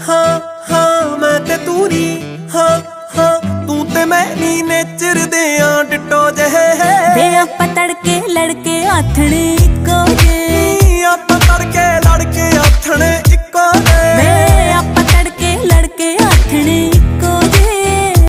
ਹਾਂ ਹਾਂ, ਮੈਂ ਤੇ ਤੂੰ ਨੀ। ਹਾਂ ਹਾਂ, ਤੂੰ ਤੇ ਮੈਂ ਨੀ। ਨੇਚਰ ਦੇ ਆ ਡਿੱਟੋ ਜਿਹੇ। ਵੇ ਆਪਾਂ ਤੜਕੇ ਲੜਕੇ ਆਥਣੇ ਇੱਕੋ